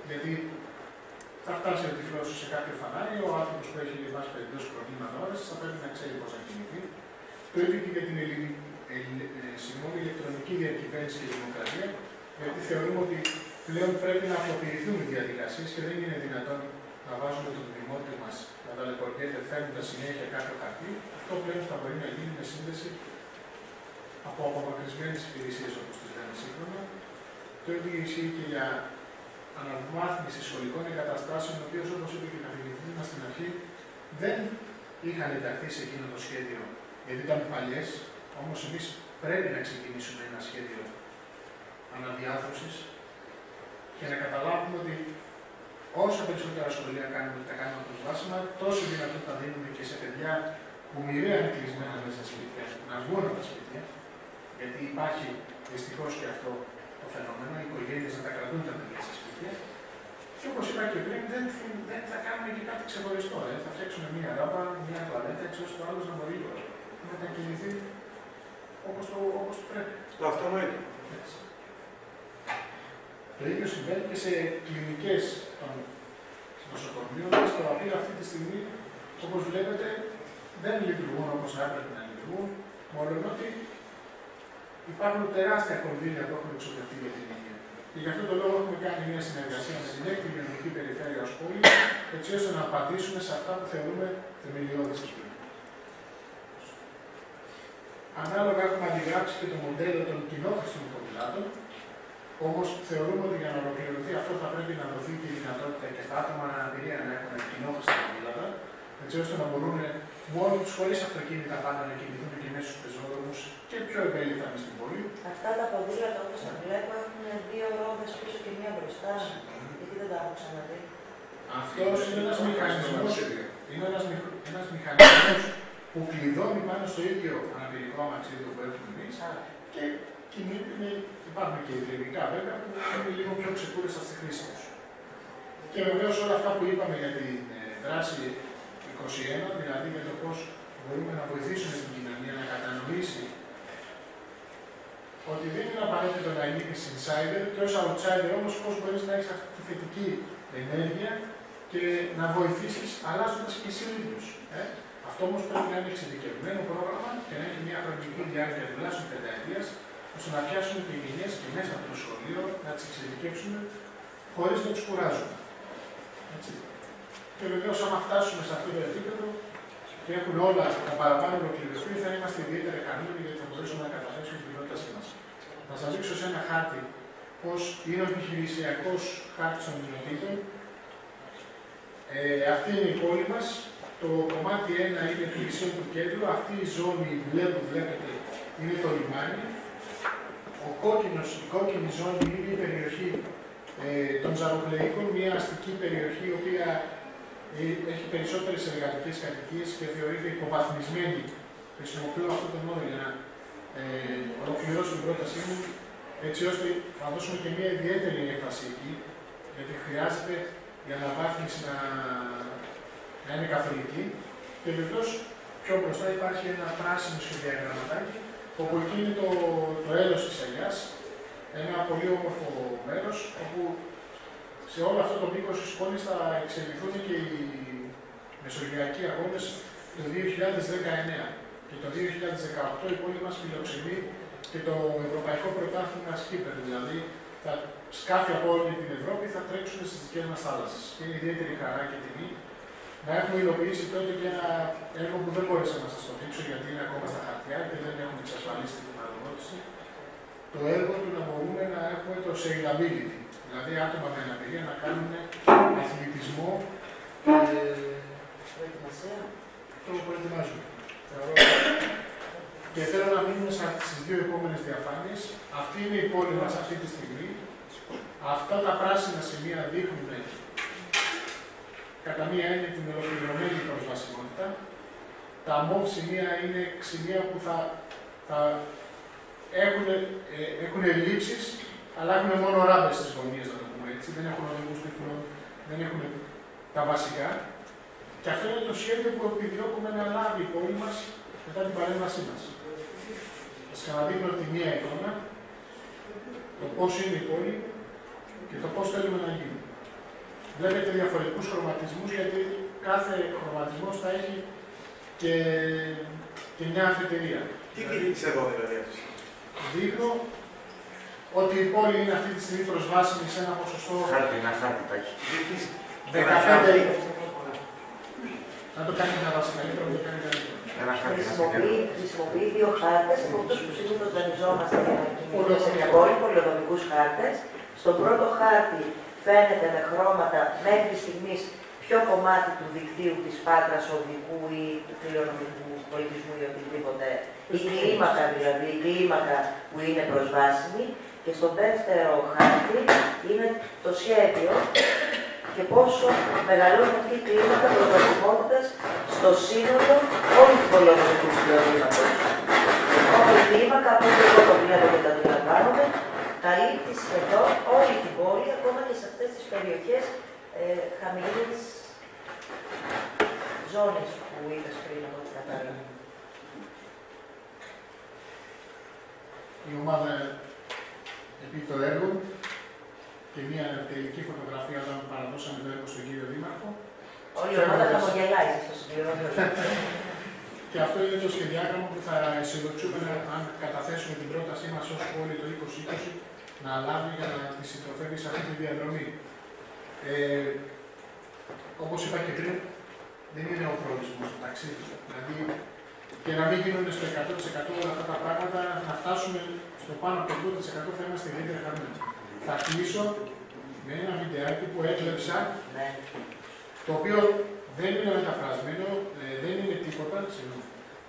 γιατί θα φτάσει ο τυφλό σε κάποιο φανάρι, ο άνθρωπος που έχει εν πάση περιπτώσεις προβλήματα όραση θα πρέπει να ξέρει πώς θα κινηθεί. Το ίδιο και για την ελληνική, ε, συγγνώμη, ηλεκτρονική διακυβέρνηση και δημοκρατία, γιατί θεωρούμε ότι πλέον πρέπει να απλοποιηθούν οι διαδικασίες και δεν είναι δυνατόν να βάζουμε τον δημότιο μας να ταλαιπωρείται φέρνοντας συνέχεια κάποιο χαρτί. Αυτό πλέον θα μπορεί να γίνει με σύνδεση από απομακρυσμένες υπηρεσίες όπως τις λέμε σύγχρονα. Το ίδιο ισχύει και για αναβάθμιση σχολικών εγκαταστάσεων, οι οποίες όπως είπε και η καθηγητή μας στην αρχή, δεν είχαν ενταχθεί σε εκείνο το σχέδιο γιατί ήταν παλιές. Όμως εμείς πρέπει να ξεκινήσουμε ένα σχέδιο αναδιάθρωσης και να καταλάβουμε ότι όσο περισσότερα σχολεία κάνουμε, τα κάνουμε προσβάσιμα, τόσο δυνατότητα δίνουμε και σε παιδιά που μοιραία είναι κλεισμένα μέσα στα σπίτια, να βγουν από τα σπίτια, γιατί υπάρχει δυστυχώς και αυτό το φαινόμενο, οι οικογένειες να τα κρατούν τα παιδιά στα σπίτια. Και όπως είπα και πριν, δεν, δεν θα κάνουμε και κάτι ξεχωριστό. Ε. Θα φτιάξουμε μία ράμπα, μία κλαβέτα, έτσι ώστε ο άλλος να μπορεί να μετακινηθεί όπως το, όπως το πρέπει. Το αυτονόητο. Έτσι. Το ίδιο συμβαίνει και σε κλινικές των νοσοκομείων, τα οποία αυτή τη στιγμή, όπως βλέπετε, δεν λειτουργούν όπως θα έπρεπε να λειτουργούν, μόνο ότι υπάρχουν τεράστια κονδύλια που έχουν εξοδευτεί για την υγεία. Και γι' αυτό το λόγο έχουμε κάνει μια συνεργασία με την έκτη γενική περιφέρεια ω πόλη, έτσι ώστε να απαντήσουμε σε αυτά που θεωρούμε θεμελιώδη στοιχεία. Ανάλογα έχουμε αντιγράψει και το μοντέλο των κοινόχρηστων ποδηλάτων, Όμως θεωρούμε ότι για να ολοκληρωθεί αυτό θα πρέπει να δοθεί και η δυνατότητα και στα άτομα με αναπηρία να έχουν κοινόχρηστα ποδήλατα, έτσι ώστε να μπορούν μόνοι τους χωρίς αυτοκίνητα πάντα να κινηθούν και μέσα στους πεζόδρομους και πιο ευέλικτα μες στην πόλη. Αυτά τα ποδήλατα όπω τα βλέπω έχουν δύο ρόδες πίσω και μία μπροστά. Γιατί δεν τα έχω ξαναδεί. Αυτό είναι ένας μηχανισμός είναι ένας, ένας μηχανισμός που κλειδώνει πάνω στο ίδιο αναπηρικό αμαξίδιο που έχουμε εμείς και κινείται, υπάρχουν και ιδρυμικά βέβαια που είναι λίγο πιο ξεκούρεστα στη χρήση τους. Και βεβαίως όλα αυτά που είπαμε για τη ε, δράση 21, δηλαδή για το πώς μπορούμε να βοηθήσουμε την κοινωνία να κατανοήσει ότι δεν είναι απαραίτητο να γίνει insider και ως outsider όμως πώς μπορείς να έχεις αυτή τη θετική ενέργεια και να βοηθήσεις αλλάζοντας και εσύ ίδιος. Ε; Αυτό όμως πρέπει να είναι εξειδικευμένο πρόγραμμα και να έχει μια χρονική διάρκεια τουλάχιστον πενταετίας ώστε να πιάσουμε τι γενιές και μέσα από το σχολείο να τις εξειδικεύσουμε χωρίς να τους κουράζουμε. Έτσι. Και βεβαίως, άμα φτάσουμε σε αυτό το επίπεδο και έχουν όλα τα παραπάνω ολοκληρωθεί, θα είμαστε ιδιαίτερα ικανοί γιατί θα μπορέσουμε να καταθέσουμε την πρότασή μας. Θα σας δείξω σε ένα χάρτη πώς είναι ο επιχειρησιακός χάρτης των κοινοτήτων. Ε, αυτή είναι η πόλη μας. Το κομμάτι 1 είναι το νησί του κέντρου. Αυτή η ζώνη μπλε που βλέπετε είναι το λιμάνι. Ο κόκκινος, η κόκκινη ζώνη είναι η περιοχή ε, των Ζαροπλεϊκών, μια αστική περιοχή η οποία ε, έχει περισσότερες εργατικές κατοικίες και θεωρείται υποβαθμισμένη. Χρησιμοποιώ αυτό τον όρο για να ε, ολοκληρώσω την πρότασή μου, έτσι ώστε να δώσουμε και μια ιδιαίτερη έμφαση εκεί, γιατί χρειάζεται η αναβάθμιση να, να είναι καθολική. Και βεβαίως πιο μπροστά υπάρχει ένα πράσινο σχεδιαγραμματάκι όπου εκεί είναι το, το έλος της Αγιάς, ένα πολύ όμορφο μέρος, όπου σε όλο αυτό το μήκος της πόλης θα εξελιχθούν και οι μεσογειακοί αγώνες το 2019. Και το 2018 η πόλη μας φιλοξενεί και το Ευρωπαϊκό Πρωτάθλημα Σκύπερ, δηλαδή τα σκάφη από όλη την Ευρώπη θα τρέξουν στις δικές μας θάλασσες. Είναι ιδιαίτερη χαρά και τιμή να έχουμε υλοποιήσει τότε και ένα έργο που δεν μπόρεσα να σας το δείξω γιατί είναι ακόμα στα χαρτιά και δεν έχουμε εξασφαλίσει την παραδότηση. το έργο του να μπορούμε να έχουμε το sailability, δηλαδή άτομα με αναπηρία να κάνουν αθλητισμό ε, Προετοιμασία. το προετοιμάζουμε. Θεωρώ- Και θέλω να μείνουμε στι δύο επόμενες διαφάνειες. Αυτή είναι η πόλη μας αυτή τη στιγμή. Αυτά τα πράσινα σημεία δείχνουν κατά μία έννοια την ολοκληρωμένη προσβασιμότητα. Τα μοβ σημεία είναι σημεία που θα, θα έχουν, ε, έχουν ελλείψεις, αλλά έχουν μόνο ράμπες στις γωνίες, να το πούμε έτσι. Δεν έχουν οδηγούς τυφλών, δεν έχουν τα βασικά. Και αυτό είναι το σχέδιο που επιδιώκουμε να λάβει η πόλη μας μετά την παρέμβασή μας. Θα σας ξαναδείχνω τη μία εικόνα, το πώς είναι η πόλη και το πώς θέλουμε να γίνει. Βλέπετε διαφορετικούς χρωματισμούς, γιατί κάθε χρωματισμός θα έχει και, και μια αφετηρία. Τι κινείται εδώ δηλαδή αυτό. Δείχνω ότι η πόλη είναι αυτή τη στιγμή προσβάσιμη σε ένα ποσοστό Χάρτη, ένα χάρτη τα έχεις. 15. Να το κάνει να βάσει καλύτερο, να το κάνει καλύτερο. Ένα χάρτη να Χρησιμοποιεί, χρησιμοποιεί δύο χάρτες από αυτού που συνήθως δανειζόμαστε για να κινηθούμε σε μια πόλη, πολυοδομικού χάρτες. Στον πρώτο χάρτη φαίνεται με χρώματα μέχρι στιγμής ποιο κομμάτι του δικτύου της Πάτρας οδικού ή του κληρονομικού πολιτισμού ή οτιδήποτε. Η κλίμακα δηλαδή, η κλίμακα που είναι προσβάσιμη. Και στο δεύτερο χάρτη είναι το σχέδιο και πόσο μεγαλώνει αυτή η κλίμακα προσβασιμότητα στο σύνολο όλου του πολεμικού συλλογήματο. Όλη η κλίμακα, από ό,τι εγώ το βλέπω και το αντιλαμβάνομαι, καλύπτει σχεδόν όλη την πόλη, ακόμα και σε αυτές τις περιοχές ε, χαμηλής ζώνης που είδες πριν από ό,τι κατάλαβα. Η ομάδα επί το έργο και μια τελική φωτογραφία όταν παραδώσαμε το έργο στον κύριο Δήμαρχο. Όλη η ομάδα χαμογελάει στο συμπληρώνω. (laughs) Και αυτό είναι το σχεδιάγραμμα που θα αισιοδοξούμε να- αν καταθέσουμε την πρότασή μας ως πόλη το 2020 να λάβει για να τη συντροφεύει σε αυτή τη διαδρομή. Ε, Όπως είπα και πριν, δεν είναι ο προορισμός του ταξίδι. Δηλαδή, και να μην γίνονται στο 100% όλα αυτά τα πράγματα, να φτάσουμε στο πάνω από το 80% θα είμαστε ιδιαίτερα χαρούμενοι. Θα κλείσω με ένα βιντεάκι που έκλεψα Ναι. το οποίο δεν είναι μεταφρασμένο, ε, δεν είναι τίποτα, συγγνώμη.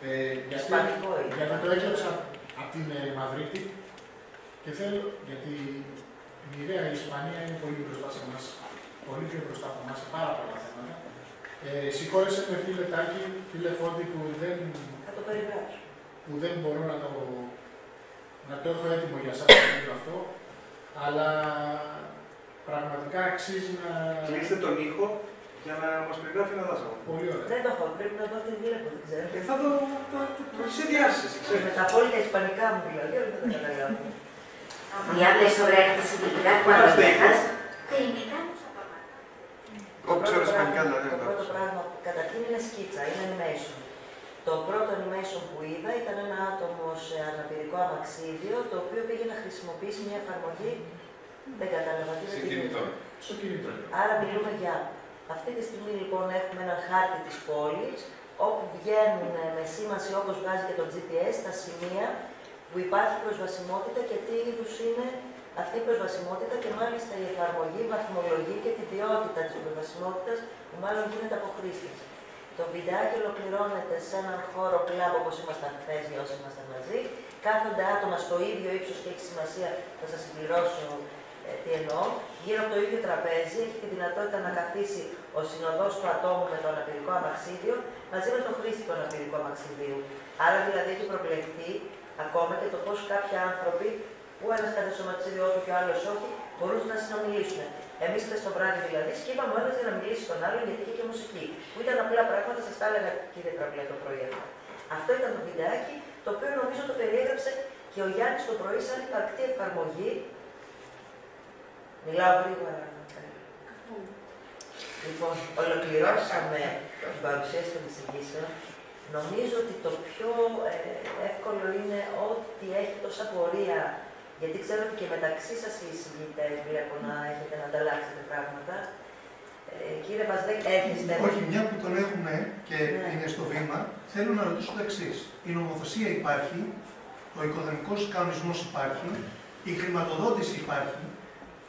Ε, γιατί, Ισπανικό είναι. γιατί το έκλεψα από την ε, Μαδρίτη και θέλω, γιατί η μοιραία η Ισπανία είναι πολύ μπροστά σε εμάς, πολύ πιο μπροστά από εμάς σε πάρα πολλά θέματα. Ε, συγχώρεσε με φίλε Τάκη, φίλε Φώτη που δεν, Θα το περιγράψω. που δεν μπορώ να το, να το έχω έτοιμο για σας το βίντεο αυτό, αλλά πραγματικά αξίζει να... Κλείστε τον ήχο για να μας περιγράφει ένα δάσο. Πολύ ωραία. Δεν το έχω, πρέπει να δω τι βλέπω, δεν ξέρω. Ε, θα το, το, το, το συνδυάσεις, Και ξέρεις. με τα απόλυτα ισπανικά μου δηλαδή, αλλά δεν τα καταλαβαίνω. Διάβολε sobre accesibilidad cuando Είμαστε viajas. Te invitamos a tomar. Εγώ ξέρω ισπανικά δηλαδή. Το να πρώτο το πράγμα που καταρχήν είναι σκίτσα, είναι animation. Το πρώτο animation που είδα ήταν ένα άτομο σε αναπηρικό αμαξίδιο, το οποίο πήγε να χρησιμοποιήσει μια εφαρμογή. Δεν κατάλαβα τι δεν πήγε. Στο κινητό. Άρα μιλούμε για αυτή τη στιγμή λοιπόν έχουμε ένα χάρτη της πόλης όπου βγαίνουν με σήμανση όπως βγάζει και το GPS τα σημεία που υπάρχει προσβασιμότητα και τι είδους είναι αυτή η προσβασιμότητα και μάλιστα η εφαρμογή βαθμολογεί και την ποιότητα της προσβασιμότητας που μάλλον γίνεται από χρήστες. Το βιντεάκι ολοκληρώνεται σε έναν χώρο κλαμπ όπως ήμασταν χθες για όσοι ήμασταν μαζί. Κάθονται άτομα στο ίδιο ύψος και έχει σημασία, θα σας συμπληρώσω ε, τι εννοώ, γύρω από το ίδιο τραπέζι, έχει τη δυνατότητα να καθίσει ο συνοδός του ατόμου με το αναπηρικό αμαξίδιο μαζί με τον χρήστη του αναπηρικού αμαξιδίου. Άρα δηλαδή έχει προβλεφθεί ακόμα και το πώς κάποιοι άνθρωποι, που ένας κάθε σωματίδιο όχι και ο άλλος όχι, μπορούν να συνομιλήσουν. Εμείς χθες το βράδυ δηλαδή σκύβαμε ο ένας για να μιλήσει στον άλλον γιατί είχε και μουσική. Που ήταν απλά πράγματα, σας τα έλεγα κύριε Τραμπλέ το πρωί αυτό. Αυτό ήταν το βιντεάκι, το οποίο νομίζω το περιέγραψε και ο Γιάννης το πρωί σαν υπαρκτή εφαρμογή Μιλάω γρήγορα. Λοιπόν, ολοκληρώσαμε την παρουσίαση των εισηγήσεων. Νομίζω ότι το πιο ε, εύκολο είναι ότι έχει τόσα πορεία, γιατί ξέρω ότι και μεταξύ σας οι εισηγητές βλέπω να έχετε να ανταλλάξετε πράγματα. Ε, κύριε Βαζδέκ, έχετε... Όχι, μια που τον έχουμε και Ναι. είναι στο βήμα, θέλω να ρωτήσω το εξής. Η νομοθεσία υπάρχει, ο οικοδομικός κανονισμός υπάρχει, η χρηματοδότηση υπάρχει,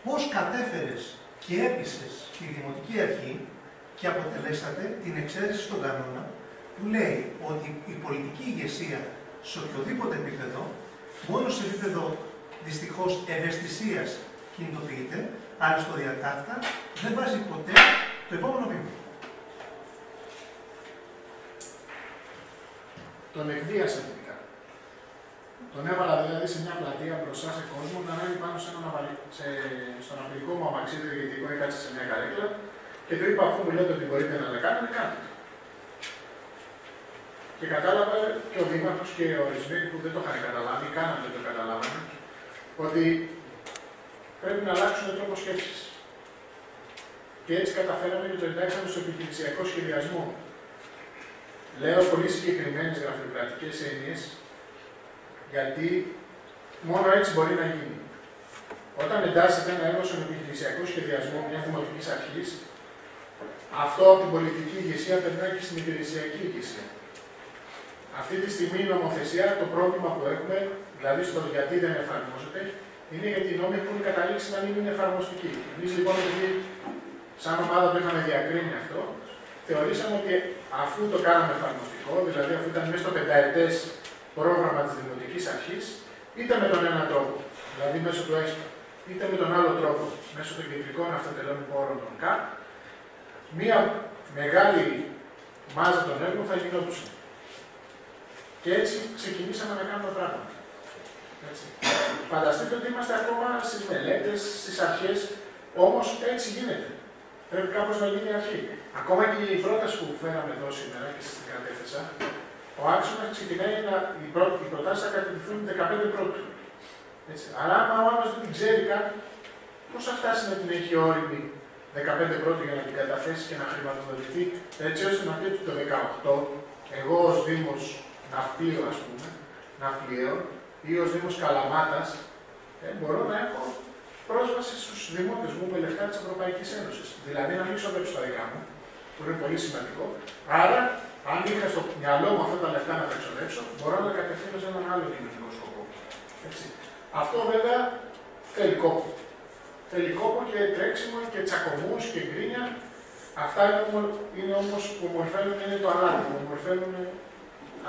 πώς κατέφερες και έπεισες τη Δημοτική Αρχή και αποτελέσατε την εξαίρεση στον κανόνα που λέει ότι η πολιτική ηγεσία σε οποιοδήποτε επίπεδο, μόνο σε επίπεδο δυστυχώς ευαισθησίας κινητοποιείται, αλλά στο διακάφτα δεν βάζει ποτέ το επόμενο βήμα. Τον εκβίασα τελικά. Τον έβαλα δηλαδή σε μια πλατεία μπροστά σε κόσμο να ανέβει πάνω σε ένα ναυαλι... σε... στον αφρικό μου αμαξί το ηγετικό έκατσε σε μια καρέκλα και του είπα αφού μου λέτε ότι μπορείτε να το κάνετε, κάντε. το». Και κατάλαβα και ο Δήμαρχος και οι ορισμένοι που δεν το είχαν καταλάβει, κάναν δεν το καταλάβανε, ότι πρέπει να αλλάξουν τον τρόπος σκέψης. Και έτσι καταφέραμε και το εντάξαμε στο επιχειρησιακό σχεδιασμό. Λέω πολύ συγκεκριμένες γραφειοκρατικές έννοιες, γιατί μόνο έτσι μπορεί να γίνει. Όταν εντάσσεται ένα έργο στον επιχειρησιακό σχεδιασμό μιας δημοτικής αρχής, αυτό από την πολιτική ηγεσία περνάει και στην υπηρεσιακή ηγεσία. Αυτή τη στιγμή η νομοθεσία, το πρόβλημα που έχουμε, δηλαδή στο γιατί δεν εφαρμόζεται, είναι γιατί οι νόμοι έχουν καταλήξει να μην είναι εφαρμοστικοί. Εμείς λοιπόν, επειδή σαν ομάδα το είχαμε διακρίνει αυτό, θεωρήσαμε ότι αφού το κάναμε εφαρμοστικό, δηλαδή αφού ήταν μέσα στο πενταετές πρόγραμμα της Δημοτικής Αρχής, είτε με τον ένα τρόπο, δηλαδή μέσω του ΕΣΠΑ, είτε με τον άλλο τρόπο, μέσω των κεντρικών αυτοτελών πόρων των ΚΑΠ, μία μεγάλη μάζα των έργων θα γινόντουσαν. Και έτσι ξεκινήσαμε να κάνουμε πράγματα. Έτσι. Φανταστείτε ότι είμαστε ακόμα στις μελέτες, στις αρχές, όμως έτσι γίνεται. Πρέπει κάπως να γίνει αρχή. Ακόμα και η πρόταση που φέραμε εδώ σήμερα και σας την κατέθεσα, ο άξονας ξεκινάει να. Οι, πρό, οι προτάσεις θα κατευθυνθούν 15 πρώτου. Έτσι. Αλλά άμα ο άλλος δεν την ξέρει κάτι, πώς θα φτάσει να την έχει όριμη 15 πρώτου για να την καταθέσει και να χρηματοδοτηθεί, έτσι ώστε να πει ότι το 18, εγώ ως Δήμος Ναυτίο, ας πούμε, Ναυτιαίο, ή ως Δήμος Καλαμάτας, ε, μπορώ να έχω πρόσβαση στους δημότες μου με λεφτά της Ευρωπαϊκής Ένωσης. Δηλαδή να μην ξοδέψω τα δικά μου, που είναι πολύ σημαντικό. Άρα, αν είχα στο μυαλό μου αυτά τα λεφτά να τα εξοδέψω, μπορώ να τα κατευθύνω σε έναν άλλο κοινωνικό σκοπό. Έτσι. Αυτό βέβαια θέλει κόπο. Θέλει κόπο και τρέξιμο και τσακωμούς και γκρίνια. Αυτά είναι, είναι όμως που ομορφαίνουν είναι το αλάτι, που ομορφαίνουν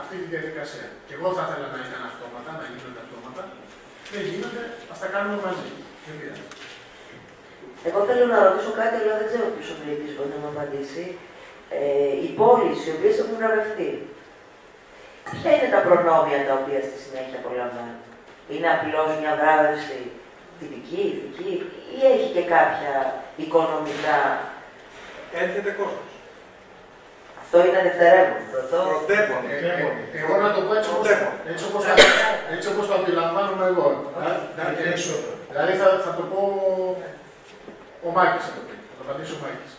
αυτή τη διαδικασία. Και εγώ θα ήθελα να ήταν αυτόματα, να γίνονται αυτόματα. Δεν γίνονται, ας τα κάνουμε μαζί. Δεν πειράζει. Εγώ θέλω να ρωτήσω κάτι, αλλά δεν ξέρω ποιος ο μιλητή μπορεί να μου απαντήσει. Ε, οι πόλεις οι οποίες έχουν γραφτεί, ποια είναι τα προνόμια τα οποία στη συνέχεια απολαμβάνουν; Είναι απλώς μια βράβευση τυπική, ηθική, ή έχει και κάποια οικονομικά. Έρχεται κόσμος. Αυτό είναι δευτερεύον. Πρωτό. Πρωτεύον. Ε, ε, εγώ να το πω έτσι όπως, Πρωτεύον. έτσι όπως, το, έτσι όπως το αντιλαμβάνομαι εγώ. Δηλαδή, δηλαδή θα, θα το πω ο Μάκης θα το πει. Θα το απαντήσει ο Μάκης.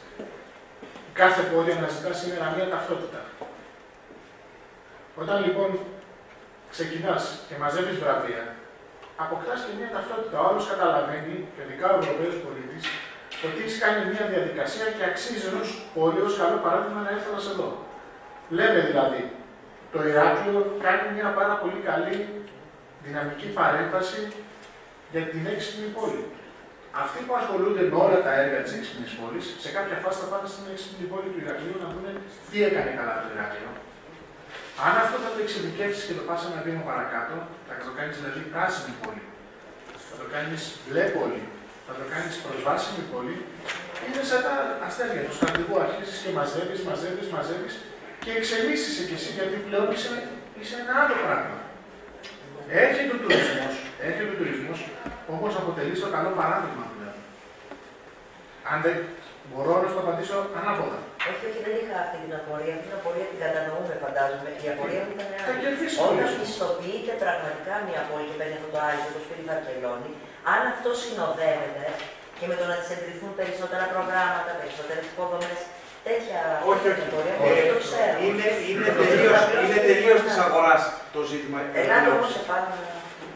Κάθε πόλη αναζητά σήμερα μία ταυτότητα. Όταν λοιπόν ξεκινάς και μαζεύεις βραβεία, αποκτάς και μία ταυτότητα. Ο άλλος καταλαβαίνει, και ειδικά ο Ευρωπαίος πολίτης, ότι έχει κάνει μια διαδικασία και αξίζει ενός πολύ ως καλό παράδειγμα να έρθει σε εδώ. Λέμε δηλαδή, το Ηράκλειο κάνει μια πάρα πολύ καλή δυναμική παρέμβαση για την έξυπνη πόλη. Αυτοί που ασχολούνται με όλα τα έργα της έξυπνης πόλης, σε κάποια φάση θα πάνε στην έξυπνη πόλη του Ηρακλείου να δουν τι έκανε καλά το Ηράκλειο. Αν αυτό θα το εξειδικεύσεις και το πας ένα βήμα παρακάτω, θα το κάνεις δηλαδή πράσινη πόλη. Θα το κάνεις μπλε πόλη θα το κάνεις προσβάσιμη πόλη, είναι σαν τα αστέρια τους στρατηγού. Αρχίζεις και μαζεύεις, μαζεύεις, μαζεύεις και εξελίσσεσαι κι εσύ γιατί πλέον είσαι, είσαι ένα άλλο πράγμα. Έρχεται ο τουρισμός, έρχεται ο τουρισμός όπως αποτελεί το καλό παράδειγμα πλέον. Αν δεν μπορώ να σου το απαντήσω ανάποδα. Όχι, όχι, δεν είχα αυτή την απορία. Αυτή την απορία την κατανοούμε, φαντάζομαι. Η απορία μου ήταν Θα άλλη. κερδίσει Όταν τουρισμός. πιστοποιείται πραγματικά μια πόλη και παίρνει αυτό το άλλο, όπω πήρε η Βαρκελόνη, αν αυτό συνοδεύεται και με το να τη εγκριθούν περισσότερα προγράμματα, περισσότερες υποδομές, τέτοια Όχι, όχι. απορία, Ε, δεν το ξέρω. Είναι, είναι τελείως, είναι τελείως της αγοράς το ζήτημα. Ελάτε όμως σε πάνω.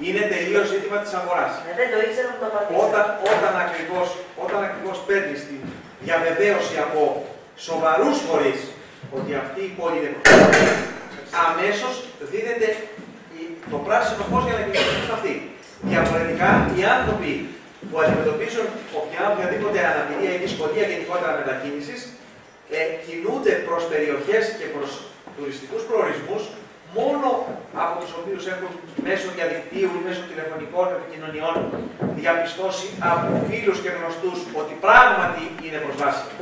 Είναι τελείως ζήτημα της αγοράς. Ε, δεν το ήξερα που το απαντήσω. Όταν, όταν, ακριβώς, όταν ακριβώς παίρνεις τη διαβεβαίωση από σοβαρούς φορείς ότι αυτή η πόλη είναι προχωρημένη, αμέσως δίνεται η- το πράσινο φως για να κινηθούν σε αυτή. Διαφορετικά, οι άνθρωποι που αντιμετωπίζουν οποιά, οποιαδήποτε αναπηρία ή δυσκολία γενικότερα μετακίνησης, ε, κινούνται προς περιοχές και προς τουριστικούς προορισμούς μόνο από τους οποίους έχουν μέσω διαδικτύου ή μέσω τηλεφωνικών επικοινωνιών διαπιστώσει από φίλους και γνωστούς ότι πράγματι είναι προσβάσιμοι.